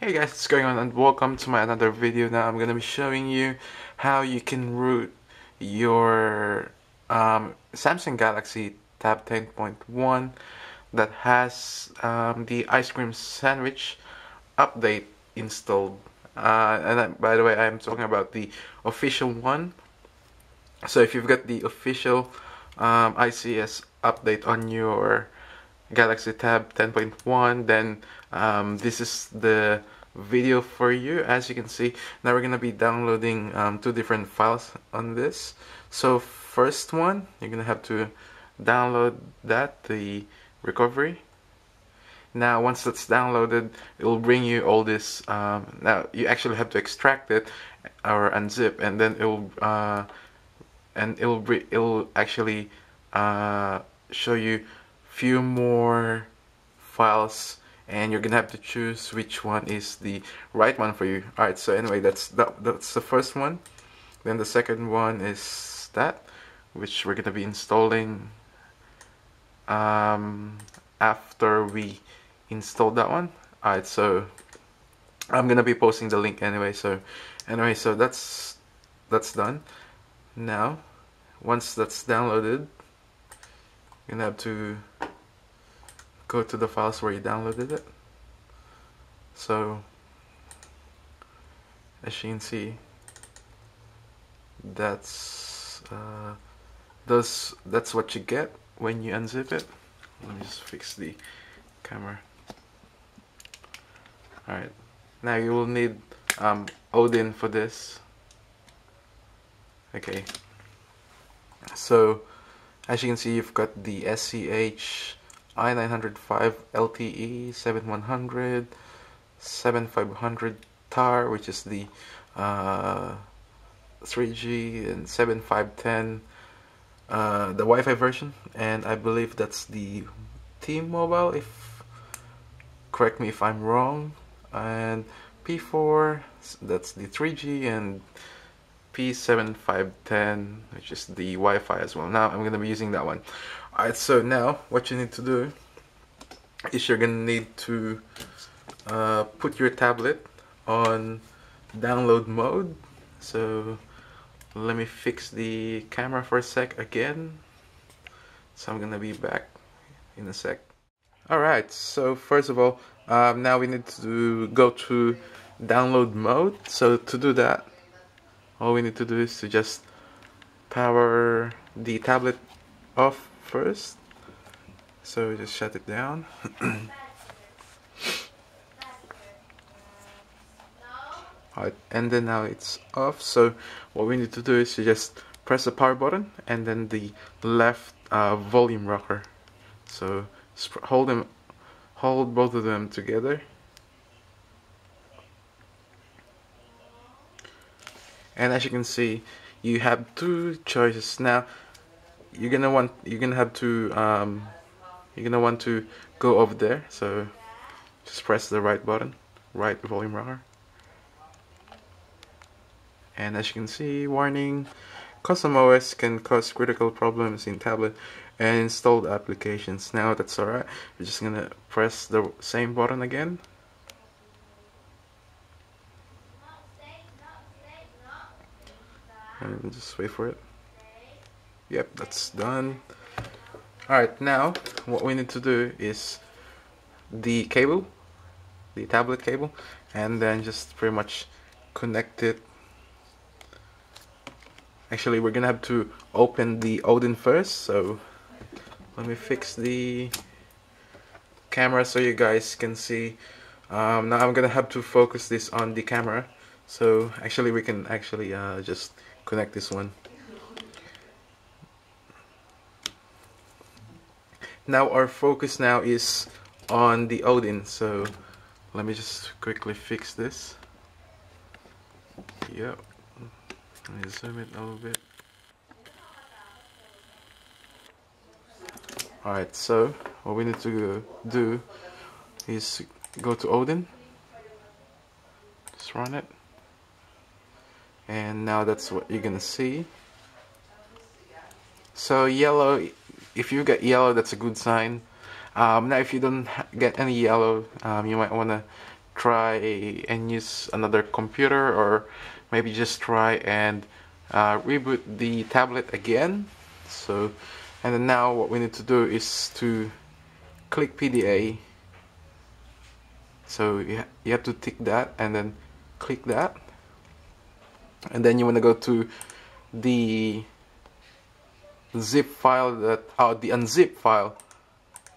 Hey guys, what's going on and welcome to my another video. Now I'm going to be showing you how you can root your um, Samsung Galaxy Tab 10.1 that has um, the ice cream sandwich update installed. Uh, and uh, by the way, I'm talking about the official one. So if you've got the official um, ICS update on your Galaxy Tab 10.1 then um, this is the video for you. As you can see now we're gonna be downloading um, two different files on this. So first one you're gonna have to download that the recovery. Now once that's downloaded it will bring you all this um, now you actually have to extract it or unzip and then it will uh, and it will it will actually uh, show you few more files and you're gonna have to choose which one is the right one for you. Alright so anyway that's that, that's the first one. Then the second one is that which we're gonna be installing um, after we install that one. Alright so I'm gonna be posting the link anyway so anyway so that's that's done. Now once that's downloaded you're gonna have to go to the files where you downloaded it. So as you can see that's uh, those that's what you get when you unzip it. Let me just fix the camera. Alright now you will need um, Odin for this. Okay. So as you can see you've got the SCH i905 LTE 7100 7500 TAR which is the uh, 3G and 7510 uh, the Wi-Fi version. And I believe that's the T-Mobile if correct me if I'm wrong. And P4 that's the 3G and P7510 which is the Wi-Fi as well. Now I'm gonna be using that one. Alright so now what you need to do is you're gonna need to uh, put your tablet on download mode. So let me fix the camera for a sec again. So I'm gonna be back in a sec. Alright so first of all um, now we need to go to download mode. So to do that all we need to do is to just power the tablet off first. So we just shut it down. Alright, and then now it's off. So what we need to do is to just press the power button and then the left uh, volume rocker. So hold them hold both of them together and as you can see you have two choices. Now you're gonna want you're gonna have to um, you're gonna want to go over there. So just press the right button right volume rocker and as you can see warning custom OS can cause critical problems in tablet and installed applications. Now that's alright. We're just gonna press the same button again and just wait for it. Yep that's done. Alright now what we need to do is the cable the tablet cable and then just pretty much connect it. Actually we're gonna have to open the Odin first so let me fix the camera so you guys can see. Um, now I'm gonna have to focus this on the camera. So actually we can actually uh, just connect this one. Now our focus now is on the Odin. So let me just quickly fix this. Yep. Let me zoom it a little bit. Alright so what we need to do is go to Odin. Just run it and now that's what you're gonna see. So yellow if you get yellow that's a good sign. Um, now if you don't get any yellow um, you might want to try and use another computer or maybe just try and uh, reboot the tablet again. So and then now what we need to do is to click PDA so you, you have to tick that and then click that and then you want to go to the zip file that uh, the unzip file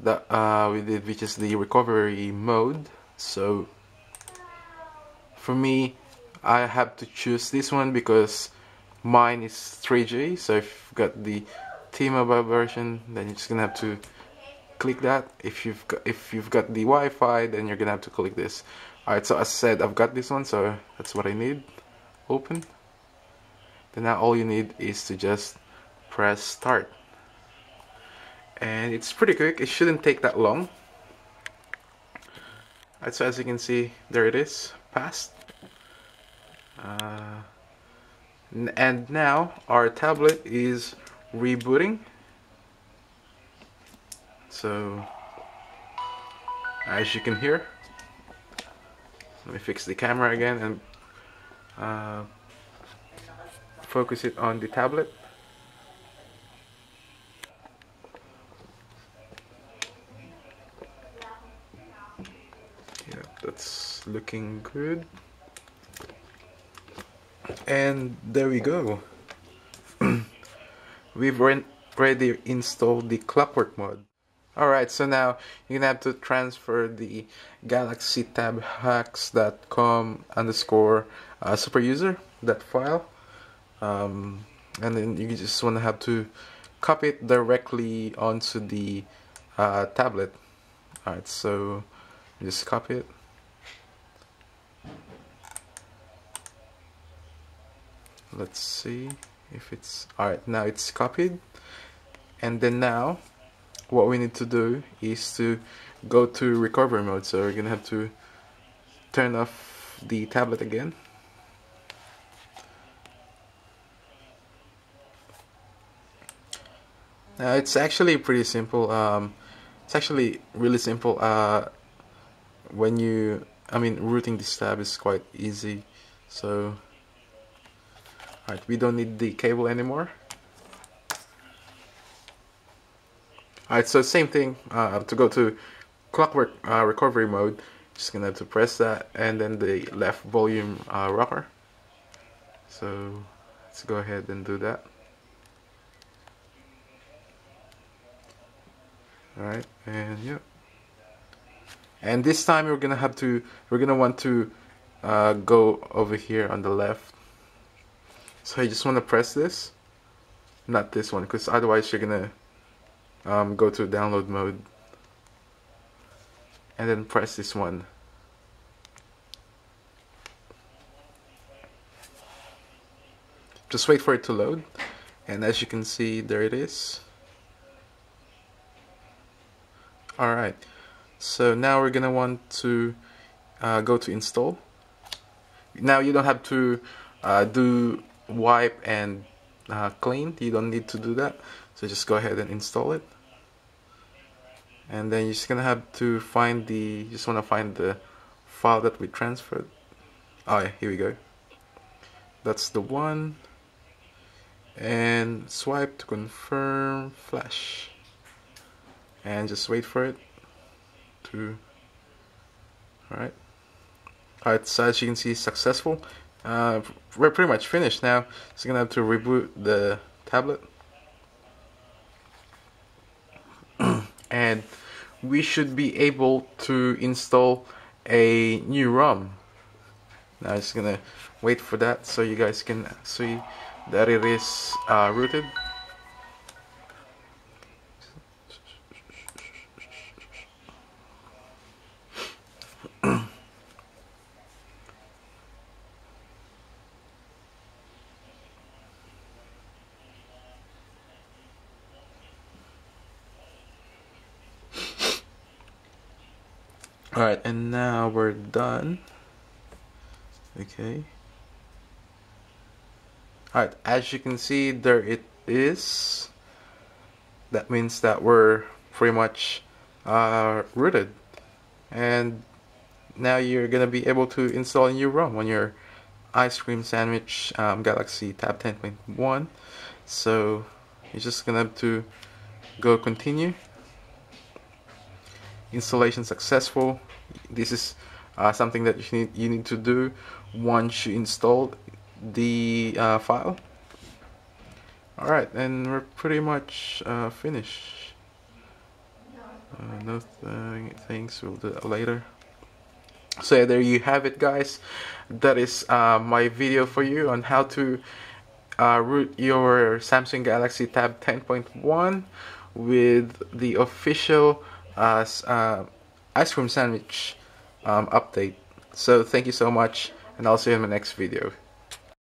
that uh, we did which is the recovery mode. So for me I have to choose this one because mine is 3G so if you've got the T-Mobile version then you're just gonna have to click that. If you've got if you've got the Wi-Fi then you're gonna have to click this. Alright so as I said I've got this one so that's what I need open then now all you need is to just press start. And it's pretty quick. It shouldn't take that long. Right, so as you can see there it is passed. Uh, and now our tablet is rebooting. So as you can hear let me fix the camera again and uh, focus it on the tablet. Yeah that's looking good. And there we go. We've already installed the clockwork mode alright so now you're gonna have to transfer the galaxy tab hacks.com underscore uh, super user that file. Um, and then you just want to have to copy it directly onto the uh, tablet. Alright so just copy it. Let's see if it's alright now it's copied. And then now what we need to do is to go to recovery mode. So we're gonna have to turn off the tablet again. Now it's actually pretty simple. Um, it's actually really simple. Uh, when you I mean rooting this tab is quite easy. So Alright, we don't need the cable anymore. Alright, so same thing, uh, to go to clockwork uh, recovery mode, just gonna have to press that and then the left volume uh, rocker. So let's go ahead and do that. Alright, and yeah. And this time we're gonna have to, we're gonna want to uh, go over here on the left so you just want to press this, not this one, because otherwise you're gonna um, go to download mode and then press this one. Just wait for it to load and as you can see there it is. Alright, so now we're gonna want to uh, go to install. Now you don't have to uh, do wipe and uh, clean you don't need to do that so just go ahead and install it and then you're just gonna have to find the you just want to find the file that we transferred. Oh yeah here we go. That's the one. And swipe to confirm flash. And just wait for it. To alright. Alright so as you can see successful. Uh, we're pretty much finished now. So gonna have to reboot the tablet. And we should be able to install a new ROM. Now I'm just gonna wait for that so you guys can see that it is uh, rooted. Alright, and now we're done. Okay. Alright, as you can see, there it is. That means that we're pretty much uh, rooted. And now you're gonna be able to install a new ROM on your ice cream sandwich um, Galaxy Tab 10.1 so you're just gonna have to go continue installation successful this is uh, something that you need you need to do once you install the uh, file. Alright and we're pretty much uh, finished. Uh, no th things we'll do that later. So there you have it guys. That is uh, my video for you on how to uh, root your Samsung Galaxy Tab 10.1 with the official uh, uh, ice cream sandwich um, update. So thank you so much and I'll see you in my next video